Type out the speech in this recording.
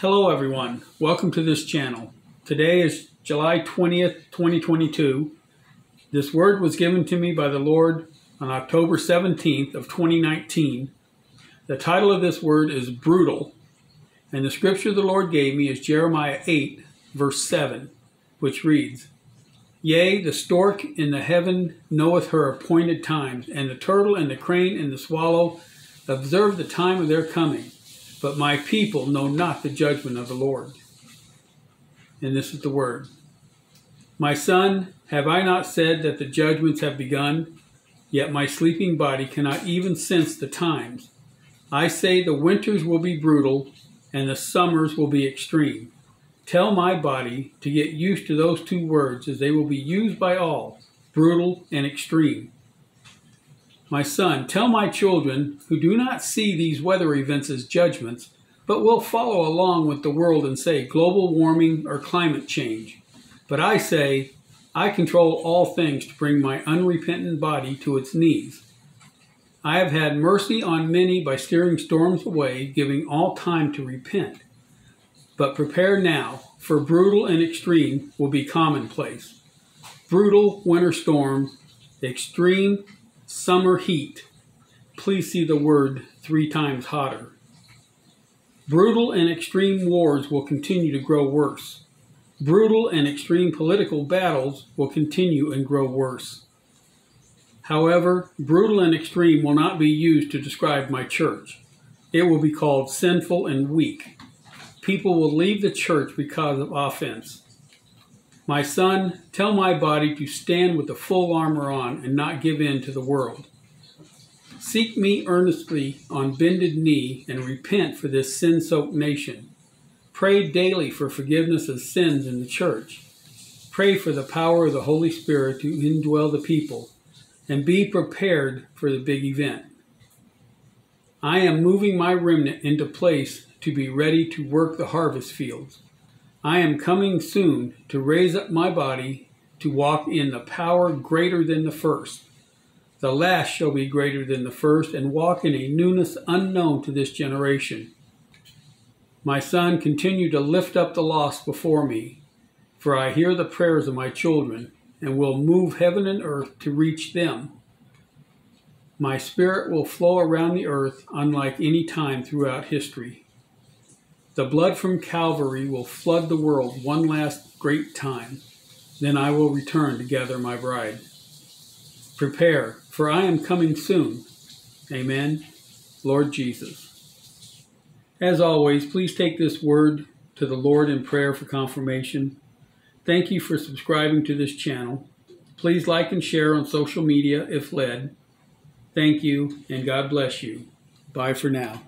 Hello everyone, welcome to this channel. Today is July 20th, 2022. This word was given to me by the Lord on October 17th of 2019. The title of this word is brutal, and the scripture the Lord gave me is Jeremiah 8, verse 7, which reads, Yea, the stork in the heaven knoweth her appointed times, and the turtle and the crane and the swallow observe the time of their coming but my people know not the judgment of the Lord. And this is the word. My son, have I not said that the judgments have begun? Yet my sleeping body cannot even sense the times. I say the winters will be brutal and the summers will be extreme. Tell my body to get used to those two words as they will be used by all, brutal and extreme. My son, tell my children who do not see these weather events as judgments, but will follow along with the world and say global warming or climate change. But I say, I control all things to bring my unrepentant body to its knees. I have had mercy on many by steering storms away, giving all time to repent. But prepare now, for brutal and extreme will be commonplace. Brutal winter storms, extreme summer heat. Please see the word three times hotter. Brutal and extreme wars will continue to grow worse. Brutal and extreme political battles will continue and grow worse. However, brutal and extreme will not be used to describe my church. It will be called sinful and weak. People will leave the church because of offense. My son, tell my body to stand with the full armor on and not give in to the world. Seek me earnestly on bended knee and repent for this sin soaked nation. Pray daily for forgiveness of sins in the church. Pray for the power of the Holy Spirit to indwell the people and be prepared for the big event. I am moving my remnant into place to be ready to work the harvest fields. I am coming soon to raise up my body to walk in the power greater than the first. The last shall be greater than the first, and walk in a newness unknown to this generation. My son, continue to lift up the lost before me, for I hear the prayers of my children, and will move heaven and earth to reach them. My spirit will flow around the earth unlike any time throughout history. The blood from Calvary will flood the world one last great time. Then I will return to gather my bride. Prepare, for I am coming soon. Amen. Lord Jesus. As always, please take this word to the Lord in prayer for confirmation. Thank you for subscribing to this channel. Please like and share on social media if led. Thank you, and God bless you. Bye for now.